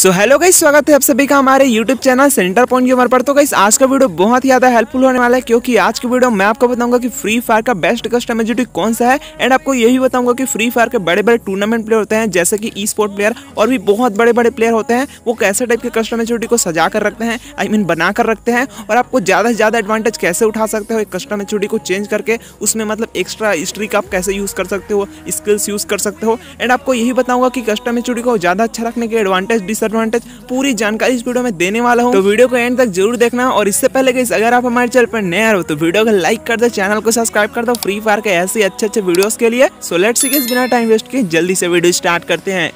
So hello guys स्वागत है आप सभी का हमारे YouTube channel Center Point Gamer पर। तो गाइस आज का वीडियो बहुत ही ज़्यादा हेल्पफुल होने वाला है, क्योंकि आज की वीडियो मैं आपको बताऊँगा कि फ्री फायर का बेस्ट कस्टमाइजेटिव कौन सा है। एंड आपको यही बताऊँगा कि फ्री फायर के बड़े बड़े टूर्नामेंट प्लेयर होते हैं, जैसे कि ई स्पोर्ट प्लेयर और भी बहुत बड़े बड़े प्लेयर होते हैं। वो कैसे टाइप के कस्टमाइजेटिव को सजा कर रखते हैं आई मीन बना कर रखते हैं, और आपको ज़्यादा से ज़्यादा एडवांटेज कैसे उठा सकते हो एक कस्टमाइजेटिव को चेंज करके, उसमें मतलब एक्स्ट्रा स्ट्रिक आप कैसे यूज़ कर सकते हो स्किल्स यूज़ कर सकते हो। एंड आपको यही बताऊँगा कि कस्टमाइजेटिव को ज़्यादा अच्छा रखने के एडवांटेज डिसएडवांटेज पूरी जानकारी इस वीडियो में देने वाला हूँ। तो वीडियो को एंड तक ज़रूर देखना और इससे पहले कि अगर आप हमारे चैनल पर नए हो तो वीडियो को लाइक कर दो चैनल को सब्सक्राइब कर दो फ्री फायर के ऐसे अच्छे अच्छे वीडियो के लिए। सो लेट्स बिना टाइम वेस्ट किए जल्दी से वीडियो स्टार्ट करते हैं।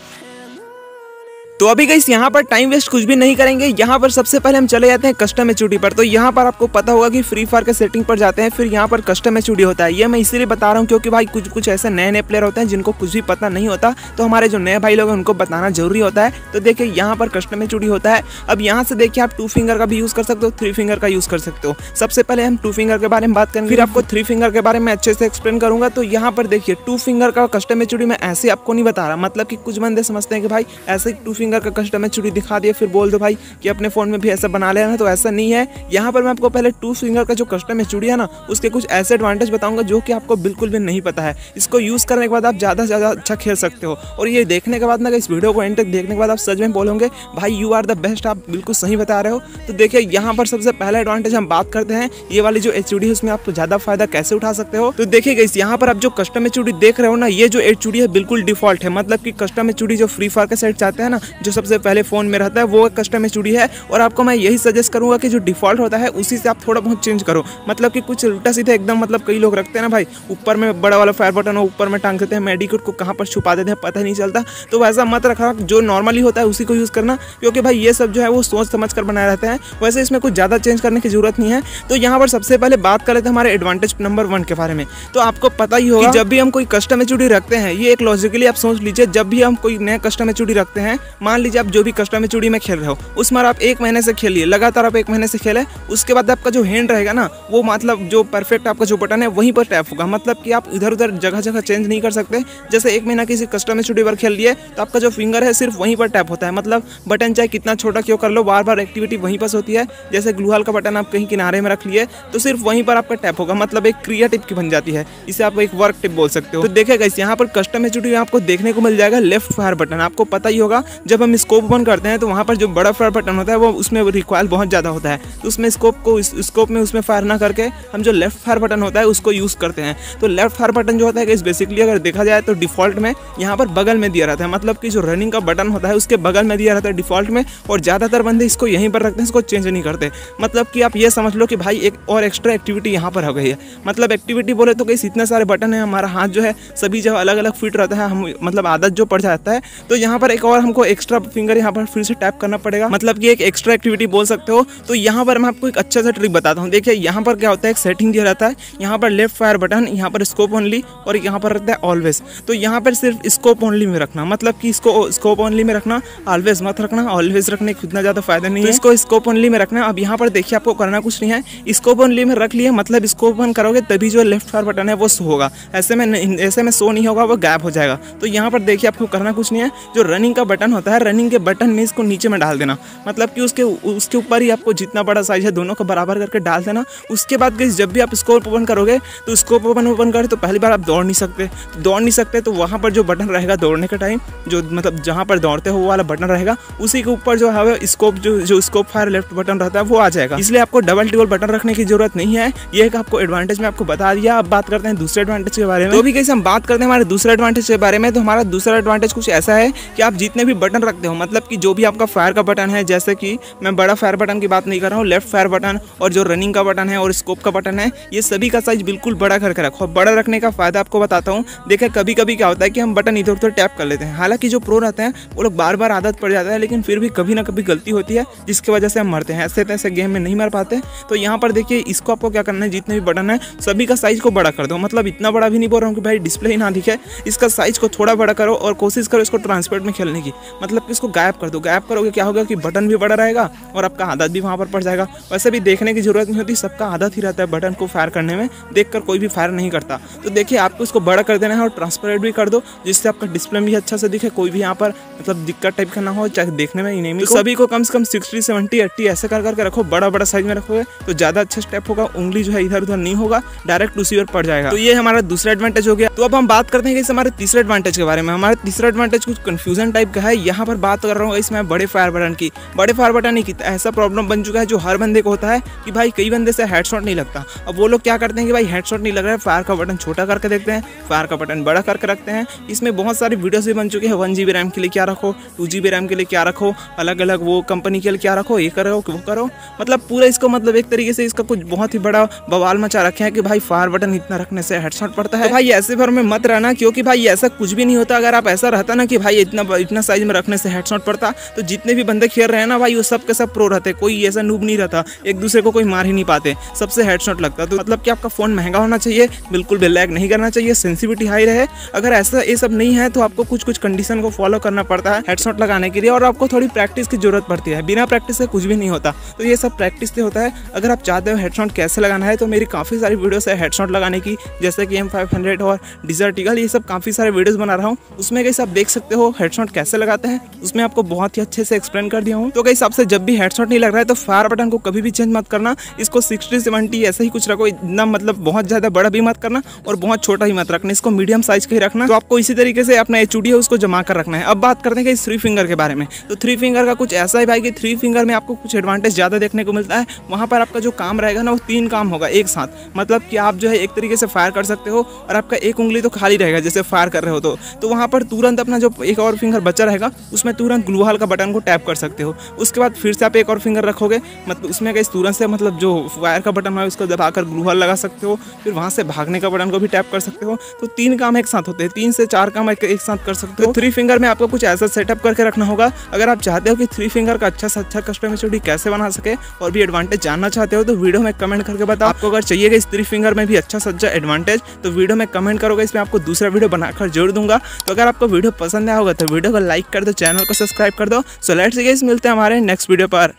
तो अभी गई यहाँ पर टाइम वेस्ट कुछ भी नहीं करेंगे। यहाँ पर सबसे पहले हम चले जाते हैं कस्टम एच पर। तो यहाँ पर आपको पता होगा कि फ्री फायर के सेटिंग पर जाते हैं, फिर यहाँ पर कस्टम एच होता है। ये मैं इसीलिए बता रहा हूँ क्योंकि भाई कुछ कुछ ऐसे नए नए प्लेयर होते हैं जिनको कुछ भी पता नहीं होता तो हमारे जो नए भाई लोग हैं, उनको बताना ज़रूरी होता है। तो देखिए, यहाँ पर कस्टम एच होता है। अब यहाँ से देखिए, आप टू फिंगर का भी यूज़ कर सकते हो थ्री फिंगर का यूज़ कर सकते हो। सबसे पहले हम टू फिंगर के बारे में बात करेंगे। फिर आपको थ्री फिंगर के बारे में अच्छे से एक्सप्लेन करूँगा। तो यहाँ पर देखिए टू फिंगर का कस्टम एच मैं ऐसे आपको नहीं बता रहा। मतलब कि कुछ बंदे समझते हैं कि भाई, ऐसे टू फिंगर का कस्टम एच दिखा दिया, फिर बोल दो भाई कि अपने फ़ोन में भी ऐसा बना लेना तो ऐसा नहीं है। यहाँ पर मैं आपको पहले टू फिंगर का जो कस्टम है चूड़ी है ना, उसके कुछ ऐसे एडवांटेज बताऊँगा जो कि आपको बिल्कुल भी नहीं पता है। इसको यूज़ करने के बाद आप ज़्यादा से ज़्यादा अच्छा खेल सकते हो। और ये देखने के बाद ना, इस वीडियो को एंड तक देखने के बाद आप सच में बोलोगे, भाई यू आर द बेस्ट आप बिल्कुल सही बता रहे हो। तो देखिए, यहाँ पर सबसे पहला एडवांटेज हम बात करते हैं, ये वाली जो एच है, उसमें आप ज़्यादा फ़ायदा कैसे उठा सकते हो? तो देखिए इस यहाँ पर आप जो कस्टम एच देख रहे हो ना, ये जो एच है, बिल्कुल डिफ़ॉल्ट है। मतलब कि कस्टम एच जो फ्री फायर का सेट चाहते हैं ना जो सबसे पहले फ़ोन में रहता है वो कस्टम एच है और आपको मैं यही सजेस्ट करूँगा कि जो डिफ़ॉल्ट होता है उसी से आप थोड़ा बहुत चेंज करो। मतलब कि कुछ उल्टा सीधा एकदम मतलब कई लोग रखते हैं ना भाई ऊपर में बड़ा वाला फायर बटन हो ऊपर में टांग देते हैं मेडिकेट को कहाँ पर छुपा देते हैं पता ही नहीं चलता। तो वैसा मत रखा जो नॉर्मली होता है उसी को यूज़ करना क्योंकि भाई ये सब जो है वो सोच समझ कर बनाए रहते हैं। वैसे इसमें कुछ ज़्यादा चेंज करने की ज़रूरत नहीं है। तो यहाँ पर सबसे पहले बात कर लेते हैं हमारे एडवांटेज नंबर वन के बारे में। तो आपको पता ही होगा जब भी हम कोई कस्टम एच रखते हैं ये एक लॉजिकली आप सोच लीजिए जब भी हम कोई नया कस्टम एच रखते हैं मान लीजिए आप जो भी कस्टम एच में खेल रहे हो उसमें आप एक महीने से खेलिए, लगातार आप एक महीने से खेले, उसके बाद आपका जो हैंड रहेगा ना, वो मतलब जो परफेक्ट आपका जो बटन है, वहीं पर टैप होगा। मतलब कि आप इधर उधर जगह जगह चेंज नहीं कर सकते। जैसे एक महीना किसी कस्टमर स्टूडियो पर खेल लिए तो आपका जो फिंगर है, सिर्फ़ वहीं पर टैप होता है। मतलब बटन चाहे कितना छोटा क्यों कर लो बार बार एक्टिविटी वहीं पर होती है। जैसे ग्लूहाल का बटन आप कहीं किनारे में रख लिए तो सिर्फ़ वहीं पर आपका टैप होगा। मतलब एक क्रिया टिप की बन जाती है। इसे आप एक वर्क टिप बोल सकते हो। तो देखेगा इस यहाँ पर कस्टम एच आपको देखने को मिल जाएगा। लेफ़्ट फायर बटन आपको पता ही होगा जब हम स्कोप ओपन करते हैं तो वहाँ पर जो बड़ा फायर बटन होता है, वो उसमें रिक्वायर बहुत ज़्यादा होता है। तो उसमें स्कोप को स्कोप में उसमें फायर ना करके हम जो लेफ़्ट फायर बटन होता है, उसको यूज़ करते हैं। तो लेफ़्ट फायर बटन जो होता है बेसिकली अगर देखा जाए तो डिफ़ॉल्ट में यहाँ पर बगल में दिया रहता है। मतलब कि जो रनिंग का बटन होता है, उसके बगल में दिया रहता है डिफ़ॉल्ट में, और ज़्यादातर बंदे इसको यहीं पर रखते हैं, इसको चेंज नहीं करते। मतलब कि आप ये समझ लो कि भाई एक और एक्स्ट्रा एक्टिविटी यहाँ पर हो गई है। मतलब एक्टिविटी बोले तो कहीं इतने सारे बटन है, हमारा हाथ जो है, सभी जगह अलग अलग फिट रहता है, हम मतलब आदत जो पड़ जाता है। तो यहाँ पर एक और हमको एक्स्ट्रा फिंगर यहाँ पर फिर से टैप करना पड़ेगा। मतलब कि एक एक्स्ट्रा एक्टिविटी बोल सकते हो। तो यहाँ पर मैं आपको एक अच्छा सा ट्रिक बताता हूँ। देखिए यहाँ पर क्या होता है? एक सेटिंग दिया रहता है। यहाँ पर लेफ़्ट फायर बटन यहाँ पर स्कोप ओनली और यहाँ पर रहता है ऑलवेज तो यहाँ पर सिर्फ़ स्कोप ओनली में रखना। मतलब कि इसको स्कोप ओनली में रखना ऑलवेज मत रखना। ऑलवेज रखने का इतना ज़्यादा फ़ायदा नहीं तो है। इसको स्कोप ओनली में रखना। अब यहाँ पर देखिए आपको करना कुछ नहीं है। स्कोप ओनली में रख लिया मतलब स्कोप ऑन करोगे तभी जो लेफ़्ट फायर बटन है वो शो होगा। ऐसे में ऐसे में शो नहीं होगा वो गैप हो जाएगा। तो यहाँ पर देखिए आपको करना कुछ नहीं है। जो रनिंग का बटन होता है रनिंग के बटन में इसको नीचे में डाल देना। मतलब कि उसके उसके ऊपर ही आपको जितना बड़ा साइज़ है, दोनों को बराबर करके डाल देना। उसके बाद गई जब भी आप स्कोप ओपन करोगे तो स्कोप ओपन ओपन करें तो पहली बार आप दौड़ नहीं सकते। तो दौड़ नहीं सकते तो वहाँ पर जो बटन रहेगा दौड़ने का टाइम जो मतलब जहाँ पर दौड़ते हो, वो वाला बटन रहेगा। उसी के ऊपर जो है स्कोप जो जो स्कोप फायर लेफ़्ट बटन रहता है, वो आ जाएगा। इसलिए आपको डबल टिबल बटन रखने की ज़रूरत नहीं है। ये एक आपको एडवांटेज में आपको बता दिया। अब बात करते हैं दूसरे एडवांटेज के बारे में। तो भी कैसे हम बात करते हैं हमारे दूसरे एडवांटेज के बारे में। तो हमारा दूसरा एडवांटेज कुछ ऐसा है कि आप जितने भी बटन रखते हो। मतलब कि जो भी आपका फायर का बटन है, जैसे कि मैं बड़ा फायर बटन की बात नहीं कर रहा हूँ लेफ़्ट फायर बटन और जो रनिंग का बटन है और स्कोप का बटन है, ये सभी का साइज़ बिल्कुल बड़ा करके रखो। बड़ा रखने का फ़ायदा आपको बताता हूँ, देखिए कभी कभी क्या होता है कि हम बटन इधर उधर टैप कर लेते हैं। हालाँकि जो प्रो रहते हैं, वो लोग बार बार आदत पड़ जाता है, लेकिन फिर भी कभी ना कभी गलती होती है, जिसकी वजह से हम मरते हैं। ऐसे तैसे गेम में नहीं मर पाते। तो यहाँ पर देखिए, इसको आपको क्या करना है, जितने भी बटन है, सभी का साइज़ को बड़ा कर दो। मतलब इतना बड़ा भी नहीं बोल रहा हूँ कि भाई डिस्प्ले ही ना दिखे, इसका साइज़ को थोड़ा बड़ा करो और कोशिश करो इसको ट्रांसपेरेंट में खेलने की। मतलब मतलब कि इसको गायब कर दो। गायब करोगे क्या होगा कि बटन भी बड़ा रहेगा और आपका आदत भी वहाँ पर पड़ जाएगा। वैसे भी देखने की ज़रूरत नहीं होती सबका आदत ही रहता है बटन को फायर करने में। देख कर कोई भी फायर नहीं करता। तो देखिए आपको इसको बड़ा कर देना है और ट्रांसपेरेंट भी कर दो जिससे आपका डिस्प्ले भी अच्छा से दिखे। कोई भी यहाँ पर मतलब दिक्कत टाइप का ना हो चाहे देखने में ही नहीं तो सभी को कम से कम सिक्सटी सेवेंटी एट्टी ऐसे कर करके रखो बड़ा बड़ा साइज़ में रखोगे तो ज़्यादा अच्छा स्टेप होगा। उंगली जो है इधर उधर नहीं होगा डायरेक्ट उसी पर पड़ जाएगा। तो ये हमारा दूसरा एडवांटेज हो गया। तो अब हम बात करते हैं कि हमारे तीसरे एडवांटेज के बारे में। हमारे तीसरा एडवांटेज कुछ कंफ्यूजन टाइप का है। यहाँ पर बात कर रहा हूँ इसमें बड़े फायर बटन की। बड़े फायर बटन नहीं की ऐसा प्रॉब्लम बन चुका है जो हर बंदे को होता है कि भाई कई बंदे से हेडशॉट नहीं लगता। अब वो लोग क्या करते हैं कि भाई हेडशॉट नहीं लग रहा है फायर का बटन छोटा करके देखते हैं फायर का बटन बड़ा करके रखते हैं। इसमें बहुत सारी वीडियोस भी बन चुकी है वन जी रैम के लिए क्या रखो टू जी रैम के लिए क्या रखो अलग अलग वो कंपनी के लिए क्या रखो, ये करो, वो करो। मतलब पूरा इसको मतलब एक तरीके से इसका कुछ बहुत ही बड़ा बवाल मचा रखे हैं कि भाई फायर बटन इतना रखने से हेडशॉट पड़ता है। तो भाई ऐसे भर में मत रहना, क्योंकि भाई ऐसा कुछ भी नहीं होता। अगर आप ऐसा रहता ना कि भाई इतना इतना साइज़ में रखने से हेडशॉट पड़ता। तो जितने भी बंदे खेल रहे हैं ना भाई, वो सब के सब प्रो रहते। कोई ऐसा नूब नहीं रहता। एक दूसरे को कोई मार ही नहीं पाते। सबसे हेडशॉट लगता। तो मतलब कि आपका फ़ोन महँगा होना चाहिए। बिल्कुल भी लैग नहीं करना चाहिए। सेंसिटिविटी हाई रहे। अगर ऐसा ये सब नहीं है तो आपको कुछ कुछ कंडीशन को फॉलो करना पड़ता है हेडशॉट लगाने के लिए। और आपको थोड़ी प्रैक्टिस की ज़रूरत पड़ती है। बिना प्रैक्टिस से कुछ भी नहीं होता। तो ये सब प्रैक्टिस से होता है। अगर आप चाहते हो हेडशॉट कैसे लगाना है तो मेरी काफ़ी सारी वीडियोस है हेडशॉट लगाने की। जैसे कि एम फाइव हंड्रेड और डिजर्टिकल ये सब काफ़ी सारे वीडियोस बना रहा हूँ। उसमें कैसे आप देख सकते हो हेडशॉट कैसे लगाते हैं। उसमें आपको बहुत ही अच्छे से एक्सप्लेन कर दिया हूँ। तो कहीं आपसे जब भी हेडशॉट नहीं लग रहा है तो फायर बटन को कभी भी चेंज मत करना। इसको सिक्सटी सेवेंटी ऐसा ही कुछ रखो, इतना मतलब बहुत ज़्यादा बड़ा भी मत करना और बहुत छोटा ही मत रखना। इसको मीडियम साइज़ का ही रखना। तो आपको इसी तरीके से अपना एच है, उसको जमा कर रखना है। अब बात करते हैं कि थ्री फिंगर के बारे में। तो थ्री फिंगर का कुछ ऐसा है भाई कि थ्री फिंगर में आपको कुछ एडवांटेज ज़्यादा देखने को मिलता है। वहाँ पर आपका जो काम रहेगा ना, वो तीन काम होगा, एक साथ। मतलब कि आप जो है, एक तरीके से फायर कर सकते हो और आपका एक उंगली तो खाली रहेगा, जैसे फायर कर रहे हो तो। तो वहाँ पर तुरंत अपना जो एक और फिंगर बचा रहेगा उसमें तुरंत ग्लूहाल का बटन को टैप कर सकते हो। उसके बाद फिर से आप एक और फिंगर रखोगे मतलब उसमें कहीं तुरंत से मतलब जो वायर का बटन है उसको दबाकर ग्लूहाल लगा सकते हो फिर वहाँ से भागने का बटन को भी टैप कर सकते हो। तो तीन काम एक साथ होते हैं तीन से चार काम एक साथ कर सकते हो। थ्री तो फिंगर में आपको कुछ ऐसा सेटअप करके रखना होगा। अगर आप चाहते हो कि थ्री फिंगर का अच्छा से अच्छा कस्टमर चोटी कैसे बना सके और भी एडवांटेज जानना चाहते हो तो वीडियो में कमेंट करके बताओ। आपको अगर चाहिए इस थ्री फिंगर में भी अच्छा सच्चा एडवांटेज तो वीडियो में कमेंट करोगे इसमें आपको दूसरा वीडियो बनाकर जोड़ दूँगा। तो अगर आपको वीडियो पसंद आया होगा तो वीडियो को लाइक कर दो चैनल को सब्सक्राइब कर दो। सो लेट्स मिलते हैं हमारे नेक्स्ट वीडियो पर।